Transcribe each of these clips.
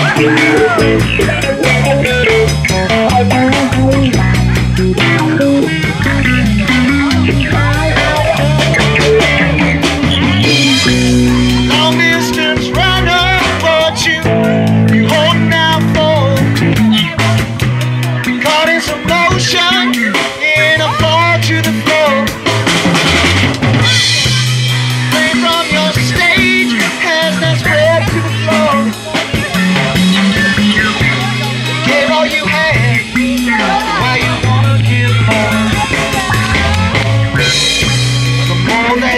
Yeah.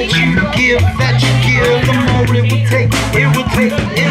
that you give, that you give, the more it will take, it will take, it